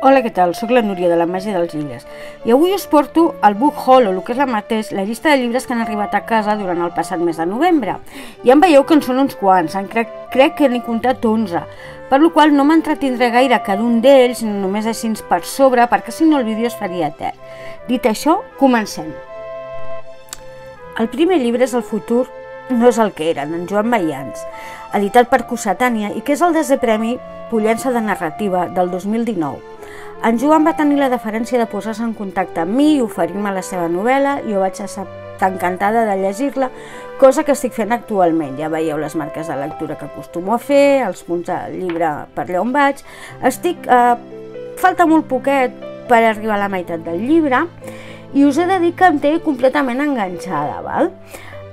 Hola, què tal? Soc la Núria de la Màgia dels Llibres i avui us porto el Book Haul, o el que és la mateix, la llista de llibres que han arribat a casa durant el passat mes de novembre. Ja em veieu que en són uns quants, en crec, crec que n'he comptat 11, per lo qual no m'entretindré gaire cada un d'ells, només així per sobre, perquè si no el vídeo es faria etern. Dit això, comencem. El primer llibre és El futur no és el que eren, en Joan Mayans, editat per Cossetània i que és el desè premi Pollença de Narrativa del 2019. En Joan va tenir la deferència de posar-se en contacte amb mi i oferir-me la seva novel·la i jo vaig tan encantada de llegir-la, cosa que estic fent actualment. Ja veieu les marques de lectura que acostumo a fer, els punts del llibre per allà on vaig. Estic... Eh, falta molt poquet per arribar a la meitat del llibre i us he de dir que em té completament enganxada, val?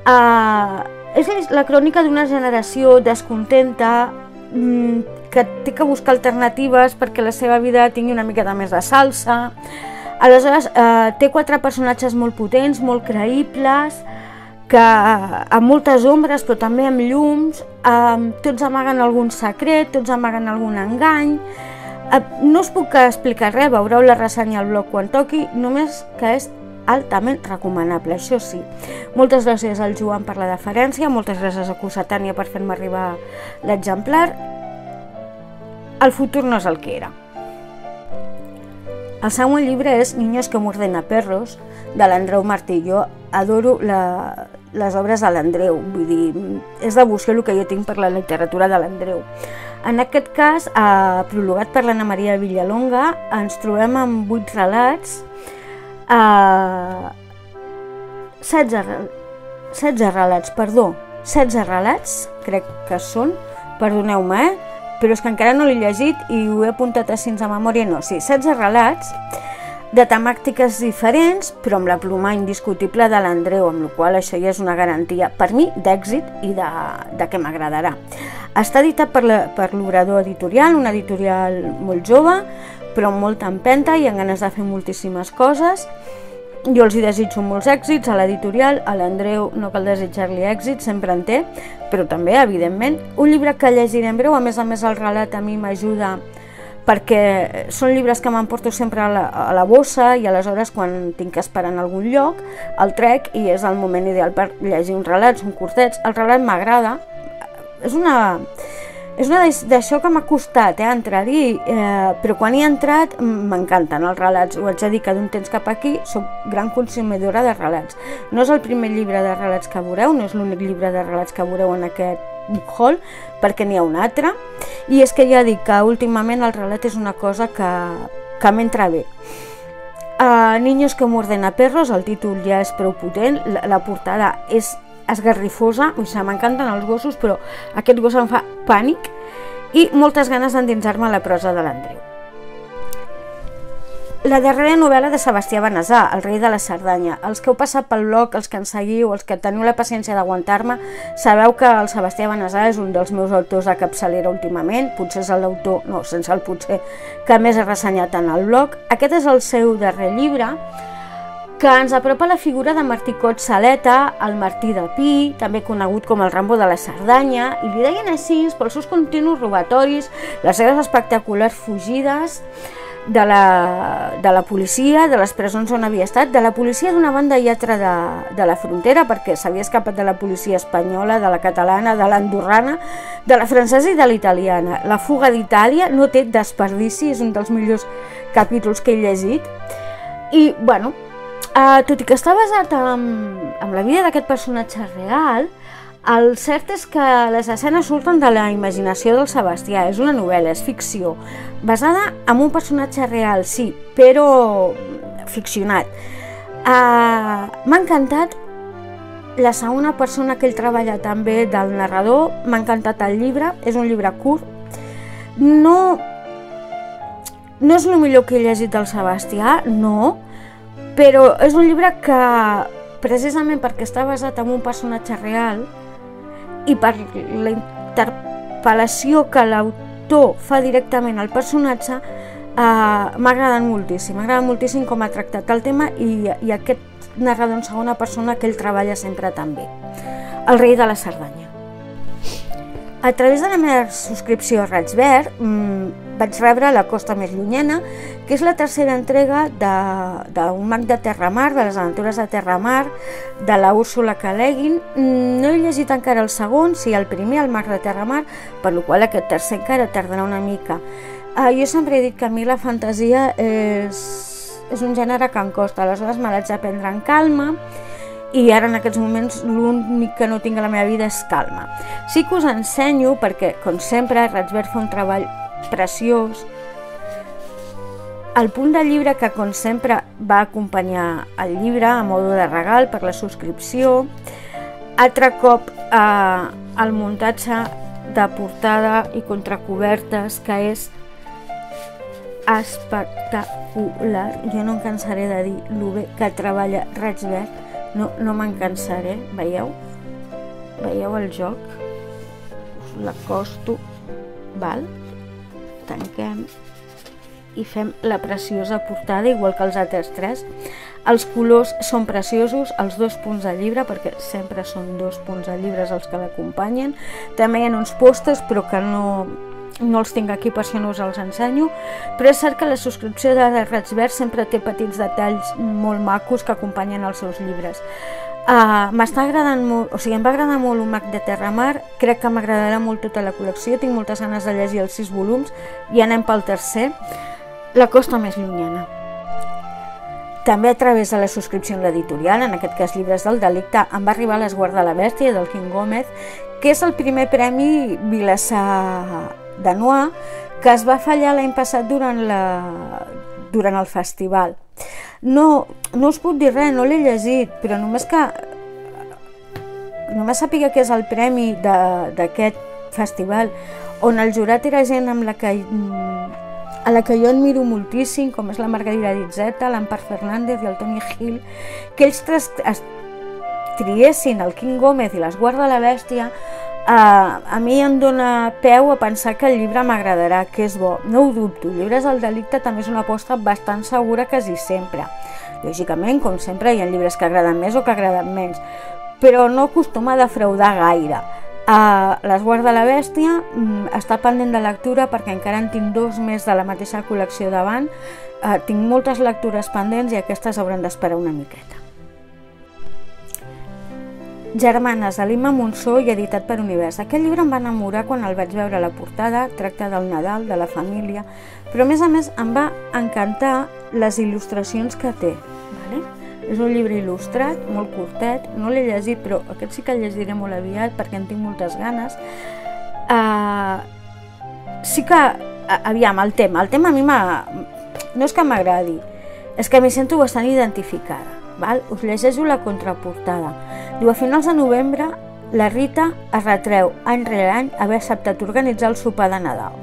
Uh, és la crònica d'una generació descontenta, mm, que té que buscar alternatives perquè la seva vida tingui una miqueta més de salsa. Aleshores, eh, té quatre personatges molt potents, molt creïbles, que amb moltes ombres però també amb llums, eh, tots amaguen algun secret, tots amaguen algun engany. Eh, no us puc explicar res, veureu la ressenya al blog quan toqui, només que és altament recomanable, això sí. Moltes gràcies al Joan per la deferència, moltes gràcies a Cossetània per fer-me arribar l'exemplar el futur no és el que era. El següent llibre és Niños que muerden a perros, de l'Andreu Martí. Jo adoro la, les obres de l'Andreu, vull dir, és devoció el que jo tinc per la literatura de l'Andreu. En aquest cas, eh, prologat per l'Anna Maria Villalonga, ens trobem amb vuit relats, eh, 16, 16 relats, perdó, 16 relats, crec que són, perdoneu-me, eh? Però és que encara no l'he llegit i ho he apuntat així a memòria, no, sí, 16 relats de temàtiques diferents, però amb la pluma indiscutible de l'Andreu, amb la qual això ja és una garantia, per mi, d'èxit i de, de què m'agradarà. Està editat per l'Obrador Editorial, una editorial molt jove, però amb molta empenta i amb ganes de fer moltíssimes coses, jo els hi desitjo molts èxits a l'editorial, a l'Andreu no cal desitjar-li èxit, sempre en té, però també, evidentment, un llibre que llegiré en breu, a més a més el relat a mi m'ajuda perquè són llibres que m'emporto sempre a la, a la bossa i aleshores quan tinc que esperar en algun lloc el trec i és el moment ideal per llegir uns relats, un curtets. El relat m'agrada, és una és una d'això que m'ha costat eh, entrar-hi, eh, però quan hi he entrat m'encanten els relats. Ho haig de dir que d'un temps cap aquí sóc gran consumidora de relats. No és el primer llibre de relats que veureu, no és l'únic llibre de relats que veureu en aquest book haul, perquè n'hi ha un altre. I és que ja dic que últimament el relat és una cosa que, que m'entra bé. Uh, Niños que muerden a perros, el títol ja és prou potent, la, la portada és esgarrifosa, o sigui, m'encanten els gossos, però aquest gos em fa pànic i moltes ganes d'endinsar-me a la prosa de l'Andreu. La darrera novel·la de Sebastià Benazà, El rei de la Cerdanya. Els que heu passat pel blog, els que ens seguiu, els que teniu la paciència d'aguantar-me, sabeu que el Sebastià Benazà és un dels meus autors de capçalera últimament, potser és l'autor, no, sense el potser, que més he ressenyat en el blog. Aquest és el seu darrer llibre, que ens apropa la figura de Martí Cot Saleta, el Martí de Pi, també conegut com el Rambo de la Cerdanya, i li deien així pels seus continus robatoris, les seves espectaculars fugides de la, de la policia, de les presons on havia estat, de la policia d'una banda i altra de, de la frontera, perquè s'havia escapat de la policia espanyola, de la catalana, de l'andorrana, de la francesa i de l'italiana. La fuga d'Itàlia no té desperdici, és un dels millors capítols que he llegit, i, bueno, Uh, tot i que està basat en, en la vida d'aquest personatge real, el cert és que les escenes surten de la imaginació del Sebastià, és una novel·la, és ficció, basada en un personatge real, sí, però ficcionat. Uh, M'ha encantat la segona persona que ell treballa també del narrador, m'ha encantat el llibre, és un llibre curt, no, no és el millor que he llegit del Sebastià, no, però és un llibre que, precisament perquè està basat en un personatge real i per la interpel·lació que l'autor fa directament al personatge, eh, m'ha agradat moltíssim. M'ha agradat moltíssim com ha tractat el tema i, i aquest narrador en segona persona que ell treballa sempre també. El rei de la Cerdanya. A través de la meva subscripció a Raig Verd, mmm, vaig rebre La costa més llunyana, que és la tercera entrega d'un mag de Terramar, de les aventures de Terramar, de la Úrsula K. Leguin. Mm, no he llegit encara el segon, sí, el primer, el mag de Terramar, per la qual aquest tercer encara tardarà una mica. Uh, jo sempre he dit que a mi la fantasia és, és un gènere que em costa, aleshores me l'haig d'aprendre en calma, i ara en aquests moments l'únic que no tinc a la meva vida és calma. Sí que us ensenyo perquè, com sempre, Ratsberg fa un treball preciós. El punt de llibre que, com sempre, va acompanyar el llibre a modo de regal per la subscripció. Altre cop, eh, el muntatge de portada i contracobertes, que és espectacular. Jo no em cansaré de dir el bé que treballa Ratsberg no, no me'n cansaré, veieu? Veieu el joc? Us l'acosto, val? Tanquem i fem la preciosa portada, igual que els altres tres. Els colors són preciosos, els dos punts de llibre, perquè sempre són dos punts de llibres els que l'acompanyen. També hi ha uns postes, però que no, no els tinc aquí per si no us els ensenyo, però és cert que la subscripció de Raig sempre té petits detalls molt macos que acompanyen els seus llibres. Uh, m'està agradant molt, o sigui, em va agradar molt un mag de Terramar, crec que m'agradarà molt tota la col·lecció, tinc moltes ganes de llegir els sis volums i anem pel tercer, La costa més llunyana. També a través de la subscripció en l'editorial, en aquest cas Llibres del Delicte, em va arribar l'Esguard de la Bèstia del King Gómez, que és el primer premi Vilassar de Noir, que es va fallar l'any passat durant, la, durant el festival. No, no us puc dir res, no l'he llegit, però només que només sàpiga que és el premi d'aquest festival on el jurat era gent amb la que a la que jo admiro moltíssim, com és la Margarida Ditzeta, l'Ampar Fernández i el Toni Gil, que ells tres triessin el King Gómez i l'Esguard de la Bèstia Uh, a mi em dóna peu a pensar que el llibre m'agradarà, que és bo. No ho dubto, Llibres del delicte també és una aposta bastant segura quasi sempre. Lògicament, com sempre, hi ha llibres que agraden més o que agraden menys, però no acostuma a defraudar gaire. Uh, L'esguard de la bèstia um, està pendent de lectura perquè encara en tinc dos més de la mateixa col·lecció davant. Uh, tinc moltes lectures pendents i aquestes hauran d'esperar una miqueta. Germanes, de Lima Monsó i editat per Univers. Aquest llibre em va enamorar quan el vaig veure a la portada, tracta del Nadal, de la família, però a més a més em va encantar les il·lustracions que té. Vale? És un llibre il·lustrat, molt curtet, no l'he llegit, però aquest sí que el llegiré molt aviat perquè en tinc moltes ganes. Uh, sí que, aviam, el tema, el tema a mi no és que m'agradi, és que m'hi sento bastant identificada. Val? Us llegeixo la contraportada. Diu, a finals de novembre, la Rita es retreu any rere any haver acceptat organitzar el sopar de Nadal.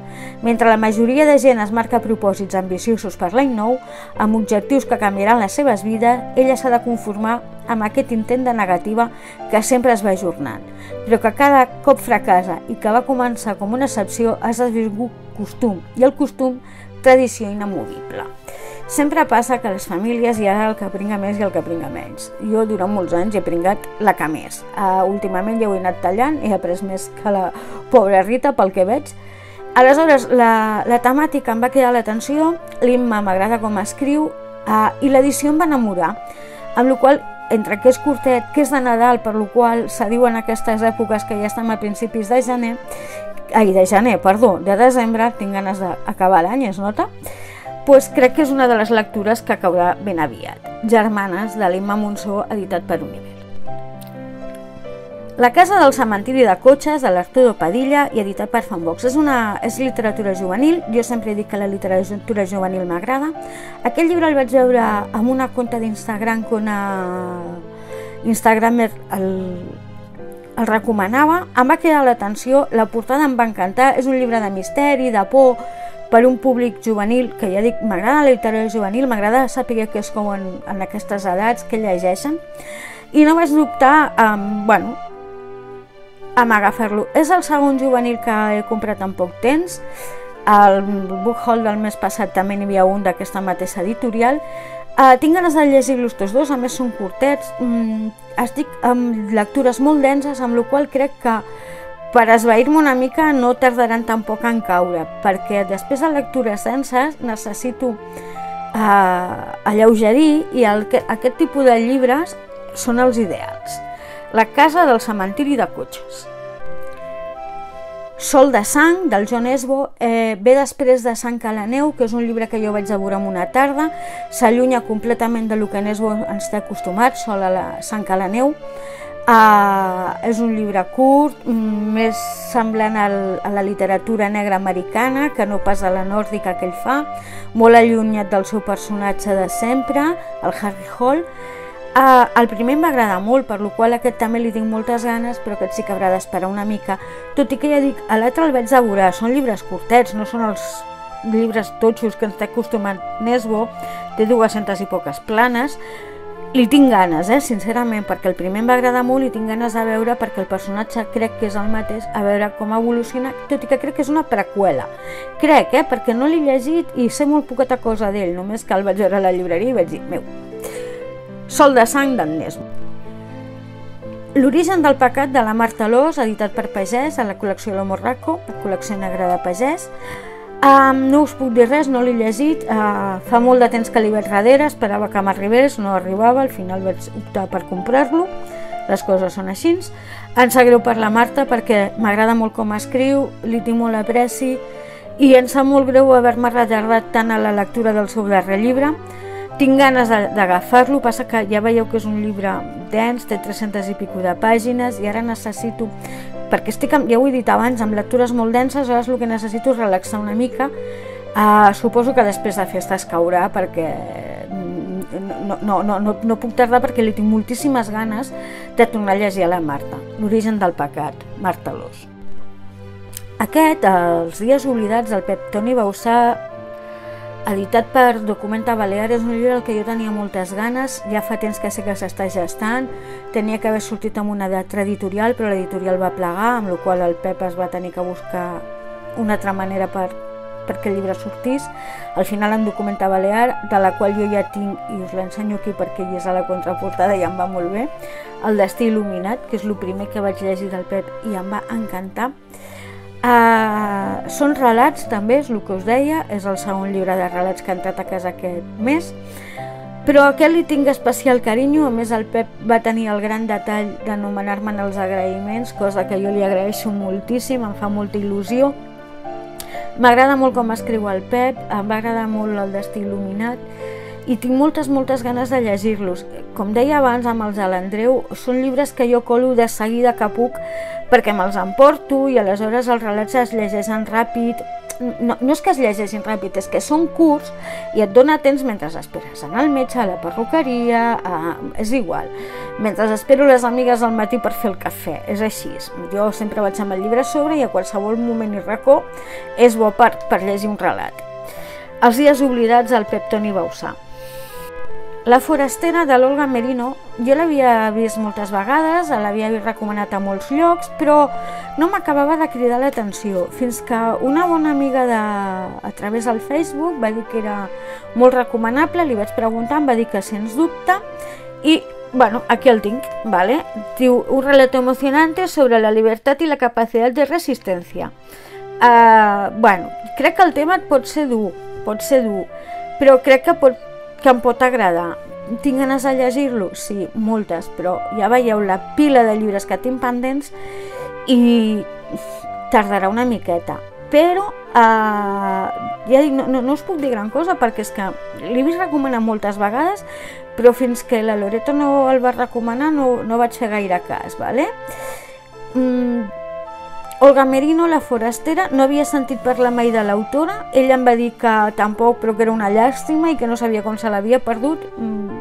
Mentre la majoria de gent es marca propòsits ambiciosos per l'any nou, amb objectius que canviaran les seves vides, ella s'ha de conformar amb aquest intent de negativa que sempre es va ajornant, però que cada cop fracassa i que va començar com una excepció ha esdevingut costum, i el costum tradició inamovible. Sempre passa que les famílies hi ha el que pringa més i el que pringa menys. Jo durant molts anys he pringat la que més. Uh, últimament ja ho he anat tallant, he après més que la pobra Rita pel que veig. Aleshores, la, la temàtica em va quedar l'atenció, l'Imma m'agrada com escriu uh, i l'edició em va enamorar, amb la qual entre que és curtet, que és de Nadal, per la qual se diuen aquestes èpoques que ja estem a principis de gener, ai, de gener, perdó, de desembre, tinc ganes d'acabar l'any, es nota, pues crec que és una de les lectures que caurà ben aviat. Germanes, de l'Imma Monsó, editat per Univers. La casa del cementiri de cotxes, de l'Arturo Padilla i editat per Fanbox. És, una, és literatura juvenil, jo sempre dic que la literatura juvenil m'agrada. Aquest llibre el vaig veure amb una compte d'Instagram que una Instagramer el, el recomanava, em va quedar l'atenció, la portada em va encantar, és un llibre de misteri, de por, per un públic juvenil, que ja dic, m'agrada la literatura juvenil, m'agrada saber que és com en, en aquestes edats que llegeixen, i no vaig dubtar amb, bueno, amb agafar-lo. És el segon juvenil que he comprat en poc temps, al book haul del mes passat també n'hi havia un d'aquesta mateixa editorial, Uh, tinc ganes de llegir-los tots dos, a més són curtets, mm, estic amb lectures molt denses, amb la qual crec que per esvair-me una mica no tardaran tampoc en caure, perquè després de lectures denses necessito eh, alleugerir i el, aquest tipus de llibres són els ideals. La casa del cementiri de cotxes. Sol de sang, del John Esbo, eh, ve després de Sant Calaneu, que és un llibre que jo vaig devorar en una tarda, s'allunya completament de lo que en Esbo ens té acostumat, Sol a la Sant Calaneu, Uh, és un llibre curt, més semblant al, a la literatura negra americana que no pas a la nòrdica que ell fa, molt allunyat del seu personatge de sempre, el Harry Hall. Uh, el primer em va agradar molt, per lo qual aquest també li tinc moltes ganes, però aquest sí que haurà d'esperar una mica. Tot i que ja dic, a l'altre el vaig devorar, són llibres curtets, no són els llibres totxos que ens té acostumat Nesbo, té 200 i poques planes, li tinc ganes, eh, sincerament, perquè el primer em va agradar molt i tinc ganes de veure perquè el personatge crec que és el mateix, a veure com evoluciona, tot i que crec que és una preqüela. Crec, eh, perquè no l'he llegit i sé molt poqueta cosa d'ell, només que el vaig veure a la llibreria i vaig dir, meu, Sol de sang d'Agnès. L'origen del pecat de la Marta Lós, editat per Pagès, a la col·lecció La Morraco, la col·lecció negra de Pagès, Um, no us puc dir res, no l'he llegit, uh, fa molt de temps que li vaig darrere, esperava que m'arribés, no arribava, al final vaig optar per comprar-lo, les coses són així. Em sap greu per la Marta perquè m'agrada molt com escriu, li tinc molt apreci i em sap molt greu haver-me retardat tant a la lectura del seu darrer llibre. Tinc ganes d'agafar-lo, passa que ja veieu que és un llibre dens, té 300 i pico de pàgines i ara necessito perquè estic, ja ho he dit abans, amb lectures molt denses, ara el que necessito és relaxar una mica. Uh, suposo que després de festes caurà perquè no, no, no, no, no puc tardar perquè li tinc moltíssimes ganes de tornar a llegir a la Marta, l'origen del pecat, Marta Lós. Aquest, Els dies oblidats del Pep Toni Bausà, editat per Documenta Balear, és un llibre que jo tenia moltes ganes, ja fa temps que sé que s'està gestant, tenia que haver sortit amb una altra editorial, però l'editorial va plegar, amb la qual el Pep es va tenir que buscar una altra manera per, perquè el llibre sortís. Al final en Documenta Balear, de la qual jo ja tinc, i us l'ensenyo aquí perquè hi és a la contraportada i em va molt bé, El destí il·luminat, que és el primer que vaig llegir del Pep i em va encantar. Uh, són relats també, és el que us deia, és el segon llibre de relats que ha entrat a casa aquest mes, però a aquest li tinc especial carinyo, a més el Pep va tenir el gran detall d'anomenar-me en els agraïments, cosa que jo li agraeixo moltíssim, em fa molta il·lusió. M'agrada molt com escriu el Pep, em va agradar molt el destí il·luminat, i tinc moltes, moltes ganes de llegir-los. Com deia abans amb els de l'Andreu, són llibres que jo colo de seguida que puc perquè me'ls emporto i aleshores els relats es llegeixen ràpid. No, no és que es llegeixin ràpid, és que són curts i et dona temps mentre esperes anar al metge, a la perruqueria, a... és igual. Mentre espero les amigues al matí per fer el cafè, és així. Jo sempre vaig amb el llibre a sobre i a qualsevol moment i racó és bo per, per llegir un relat. Els dies oblidats del Pep Toni Bausà. La forastera de l'Olga Merino jo l'havia vist moltes vegades, l'havia recomanat a molts llocs, però no m'acabava de cridar l'atenció, fins que una bona amiga de, a través del Facebook va dir que era molt recomanable, li vaig preguntar, em va dir que sens dubte, i bueno, aquí el tinc, ¿vale? Diu, un relato emocionante sobre la libertad y la capacidad de resistencia. Uh, bueno, crec que el tema pot ser dur, pot ser dur, però crec que pot que em pot agradar. Tinc ganes de llegir-lo? Sí, moltes, però ja veieu la pila de llibres que tinc pendents i tardarà una miqueta. Però eh, ja dic, no, no, no us puc dir gran cosa perquè és que l'he vist recomanar moltes vegades, però fins que la Loreto no el va recomanar no, no vaig fer gaire cas. ¿vale? Mm, Olga Merino, la forastera, no havia sentit parlar mai de l'autora. Ella em va dir que tampoc, però que era una llàstima i que no sabia com se l'havia perdut. Mm,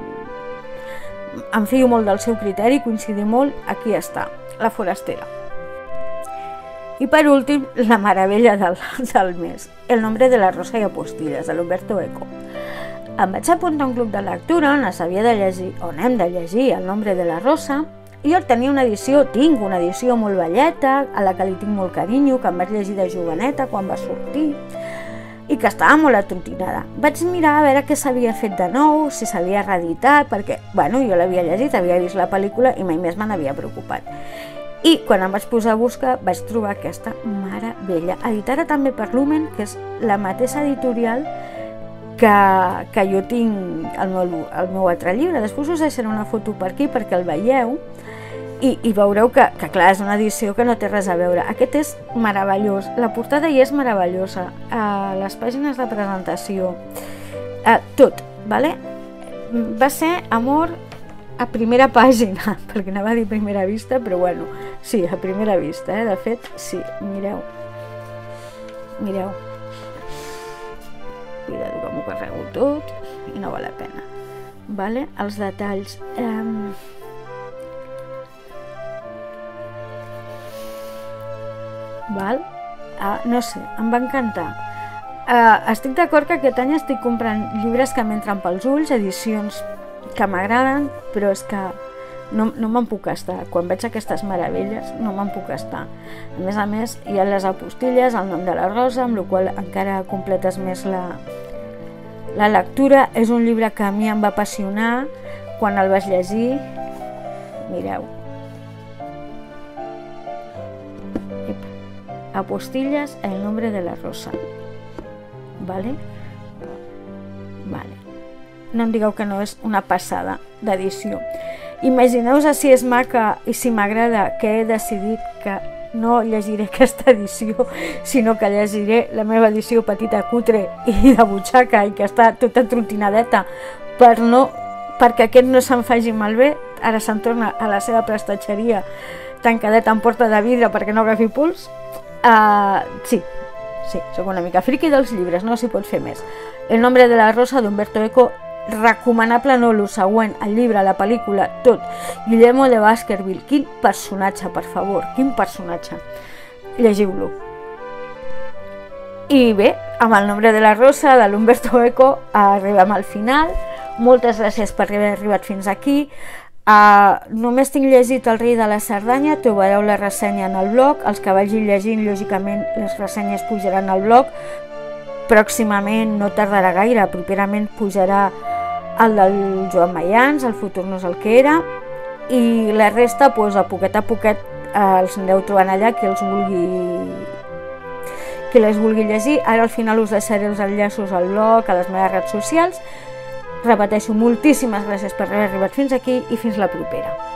em fio molt del seu criteri, coincidim molt. Aquí està, la forastera. I per últim, la meravella del, del mes, El nombre de la rosa i apostilles, de l'Humberto Eco. Em vaig apuntar a un club de lectura on s'havia de llegir, on hem de llegir El nombre de la rosa, jo tenia una edició, tinc una edició molt velleta, a la que li tinc molt carinyo, que em vaig llegir de joveneta quan va sortir, i que estava molt atontinada. Vaig mirar a veure què s'havia fet de nou, si s'havia reeditat, perquè, bueno, jo l'havia llegit, havia vist la pel·lícula i mai més me n'havia preocupat. i quan em vaig posar a buscar vaig trobar aquesta meravella, editada també per Lumen, que és la mateixa editorial que, que jo tinc el meu, el meu altre llibre. Després us deixaré una foto per aquí perquè el veieu i, i veureu que, que clar, és una edició que no té res a veure. Aquest és meravellós, la portada hi és meravellosa, uh, les pàgines de presentació, uh, tot, vale? va ser amor a primera pàgina, perquè anava a dir primera vista, però bueno, sí, a primera vista, eh? de fet, sí, mireu, mireu, cuidado que m'ho carrego tot i no val la pena, vale? els detalls, eh... val? Ah, no sé, em va encantar. Uh, estic d'acord que aquest any estic comprant llibres que m'entren pels ulls, edicions que m'agraden, però és que no, no me'n puc estar. Quan veig aquestes meravelles, no me'n puc estar. A més a més, hi ha les apostilles, el nom de la Rosa, amb la qual encara completes més la, la lectura. És un llibre que a mi em va apassionar quan el vaig llegir. Mireu. Apostilles, el nombre de la Rosa. Vale? Vale no em digueu que no és una passada d'edició. Imagineu-vos si és maca i si m'agrada que he decidit que no llegiré aquesta edició, sinó que llegiré la meva edició petita, cutre i de butxaca i que està tota trotinadeta per no, perquè aquest no se'n faci malbé, ara se'n torna a la seva prestatgeria tancadeta en porta de vidre perquè no agafi puls. Uh, sí, sí, sóc una mica friqui dels llibres, no s'hi pot fer més. El nombre de la rosa d'Umberto Eco recomanable no el següent, el llibre, la pel·lícula, tot. Guillermo de Baskerville, quin personatge, per favor, quin personatge. Llegiu-lo. I bé, amb el nombre de la Rosa, de l'Humberto Eco, arribem al final. Moltes gràcies per haver arribat fins aquí. Uh, només tinc llegit El rei de la Cerdanya, trobareu la ressenya en el blog. Els que vagi llegint, lògicament, les ressenyes pujaran al blog. Pròximament, no tardarà gaire, properament pujarà el del Joan Mayans, el futur no és el que era, i la resta, doncs, a poquet a poquet, eh, els aneu trobant allà que els vulgui que les vulgui llegir. Ara al final us deixaré els enllaços al blog, a les meves redes socials. Repeteixo, moltíssimes gràcies per haver arribat fins aquí i fins la propera.